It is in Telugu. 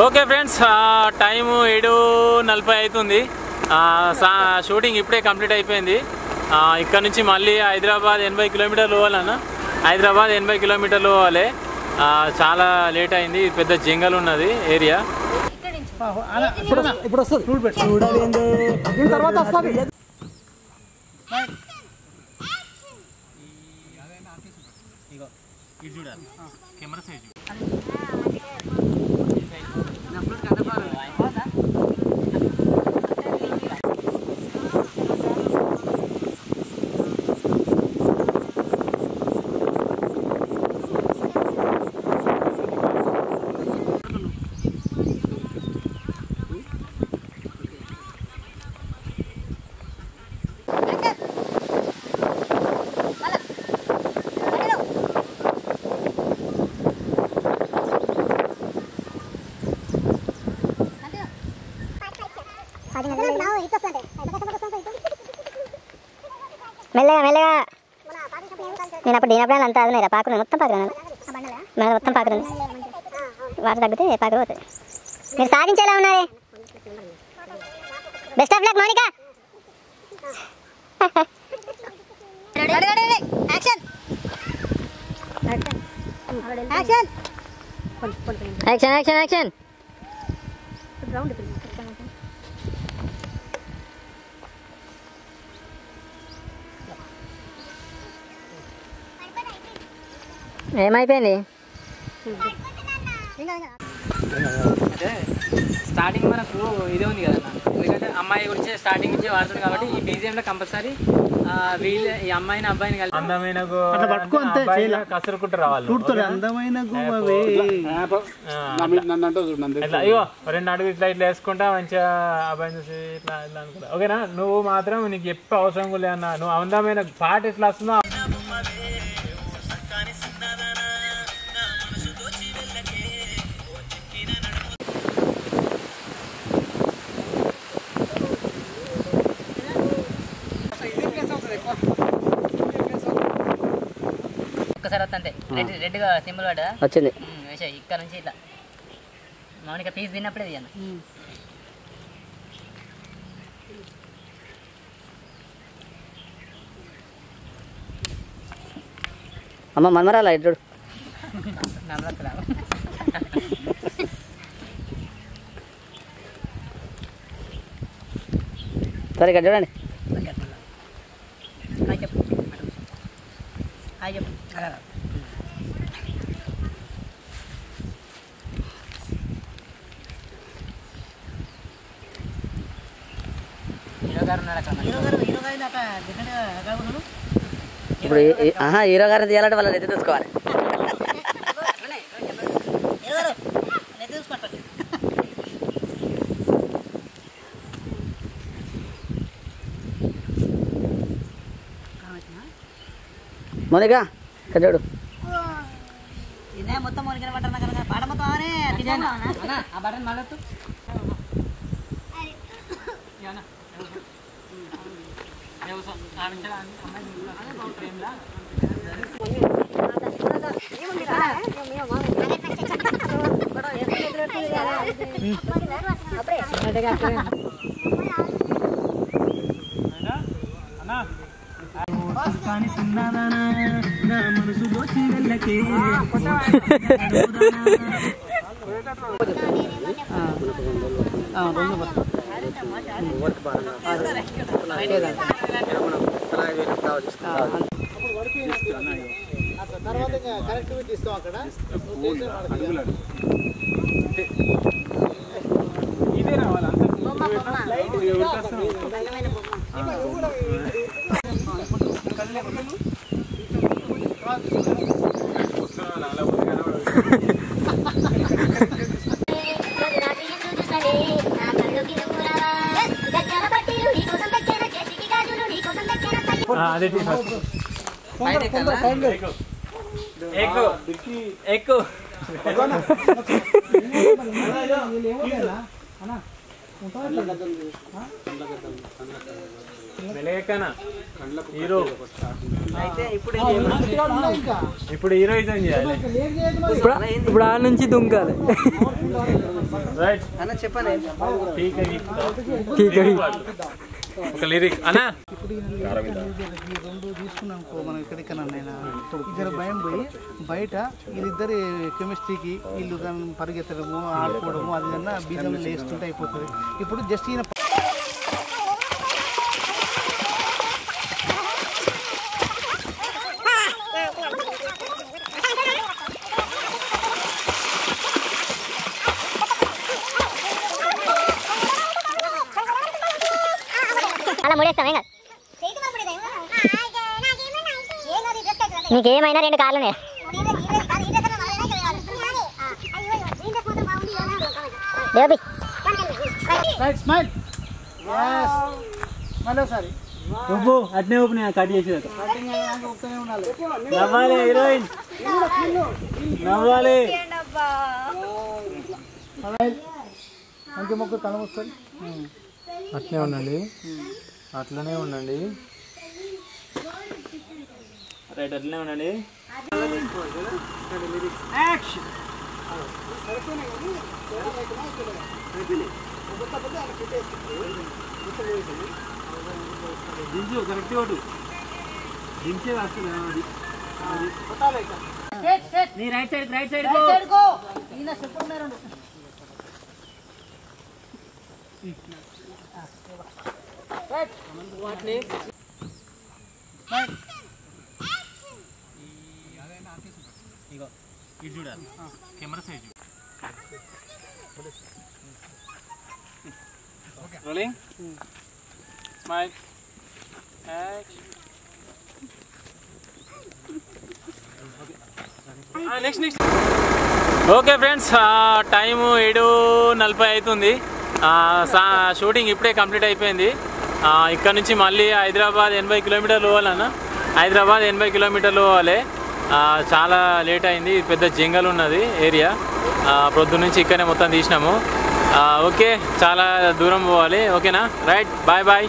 ఓకే ఫ్రెండ్స్ టైం ఏడు నలభై అవుతుంది షూటింగ్ ఇప్పుడే కంప్లీట్ అయిపోయింది. ఇక్కడ నుంచి మళ్ళీ హైదరాబాద్ ఎనభై కిలోమీటర్లు పోవాలన్న. హైదరాబాద్ ఎనభై కిలోమీటర్లు పోవాలి. చాలా లేట్ అయింది ఇది పెద్ద జంగల్ ఉన్నది ఏరియా. ఇప్పుడు వస్తుంది దీని తర్వాత వస్తుంది మెల్లగా మెల్లగా నేను అప్పుడు దీనప్పుడు అంతా అది పాకురు మొత్తం పాకురు మన మొత్తం పాకురు వాటర్ తగ్గితే పాకురు పోతుంది మీరు సాధించేలా ఉన్నారే? Best of luck Mounika. Action action action ఏమైపోయింది? స్టార్టింగ్ మనకు ఇదే ఉంది కదా ఎందుకంటే అమ్మాయి గురించి స్టార్టింగ్ నుంచి వాడుతుంది కాబట్టి ఈ BGM లో కంపల్సరీ వీళ్ళ ఈ అమ్మాయిని అబ్బాయిని కలిపి అందమైన. కసురుకుంటూ రావాలి అందమైన అంటే ఇట్లా ఇగో రెండు అడుగు ఇట్లా ఇట్లా వేసుకుంటా మంచిగా అబ్బాయి చూసి ఇట్లా ఇట్లా అనుకుంటా. ఓకేనా? నువ్వు మాత్రం నీకు చెప్పే అవసరం కూడా లేదు అన్న నువ్వు అందమైన పాట ఎట్లా వస్తుందో అంతే రెడ్గా సింబల్ పడ్డా వచ్చింది వేసాయి ఇక్కడ నుంచి ఇట్లా. మౌనిక పీస్ తిన్నప్పుడే తీయన్న అమ్మ మనమరాలా నమ్మకరా. సరే ఇక్కడ చూడండి హాయ్ చెప్పు హాయ్ చెప్పు హీరో గారు ఉన్నాడు అక్కడ హీరో గారు హీరో గారు ఇప్పుడు ఈ- ఈ- ఆహా హీరో గారు తీయాలంటే వాళ్ళని ఎత్తి తీసుకోవాలి. మౌనిక? ఇక్కడ చూడు ఇదే మొత్తం మునిగిన బట్టన్ కనుక పాట మొత్తం ఆనే అన్న ఆ బటన్ మళ్ళొద్దు తర్వాత కనెక్టివిటీ ఇస్తాం అక్కడ ఇదే రావాలి అదే ఎక్కువ ఎక్కువ హీరో. ఇప్పుడు హీరోయిజం చేయాలి. ఇప్పుడు ఇప్పుడు ఆ నుంచి దుంకాలి. రైట్. అన్న చెప్పండి ఒక లిరిక్. అన్నా. ఇప్పుడు ఈ రెండు తీసుకున్నాం మనం ఎక్కడికైనా ఇద్దరు భయం పోయి బయట వీళ్ళిద్దరు కెమిస్ట్రీకి వీళ్ళు దాన్ని పరిగెత్తడము ఆడుకోవడము అది కన్నా బీజం వేసుకుంటే అయిపోతుంది. ఇప్పుడు జస్ట్ ఈయన నీకేమైనా రెండు కాళ్ళు ఉన్నాయి బేబీ స్మైల్ మళ్ళీ అట్నే ఓపెన్ కట్ చేసేది ఉండాలి నవ్వాలి హీరోయిన్. నవ్వాలి. మంచి మొక్క మూసుకొని అట్లనే ఉండండి అట్లనే ఉండండి. రైట్ అట్లనే ఉండండి. దించు కరెక్ట్ కొట్టు. దించే వస్తుంది అది. నీ రైట్ సైడ్ రైట్ సైడ్ ఈయన చెప్పండి ఇటు చూడాలి. Camera side rolling smile next next okay friends time ఏడు నలభై అవుతుంది. షూటింగ్ ఇప్పుడే కంప్లీట్ అయిపోయింది. ఇక్కడ నుంచి మళ్ళీ హైదరాబాద్ ఎనభై కిలోమీటర్లు పోవాలన్న. హైదరాబాద్ ఎనభై కిలోమీటర్లు పోవాలి. చాలా లేట్ అయింది. పెద్ద జంగల్ ఉన్నది ఏరియా. ప్రొద్దు నుంచి ఇక్కడనే మొత్తం తీసినాము. ఓకే చాలా దూరం పోవాలి. ఓకేనా? Right bye bye.